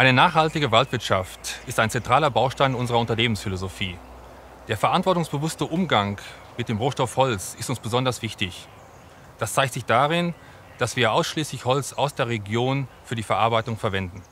Eine nachhaltige Waldwirtschaft ist ein zentraler Baustein unserer Unternehmensphilosophie. Der verantwortungsbewusste Umgang mit dem Rohstoff Holz ist uns besonders wichtig. Das zeigt sich darin, dass wir ausschließlich Holz aus der Region für die Verarbeitung verwenden.